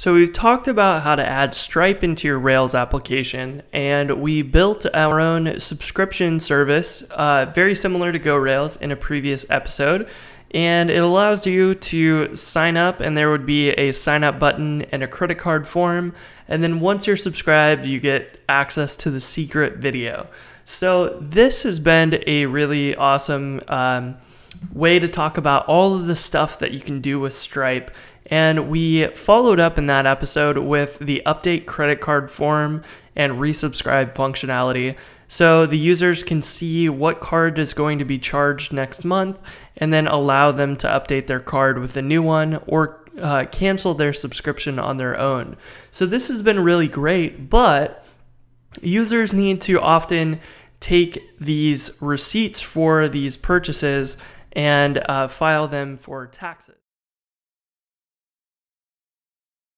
So we've talked about how to add Stripe into your Rails application, and we built our own subscription service, uh, very similar to GoRails in a previous episode. And it allows you to sign up, and there would be a sign up button and a credit card form. And then once you're subscribed, you get access to the secret video. So this has been a really awesome. Um, way to talk about all of the stuff that you can do with Stripe. And we followed up in that episode with the update credit card form and resubscribe functionality. So the users can see what card is going to be charged next month and then allow them to update their card with a new one or uh, cancel their subscription on their own. So this has been really great, but users need to often take these receipts for these purchases and uh, file them for taxes.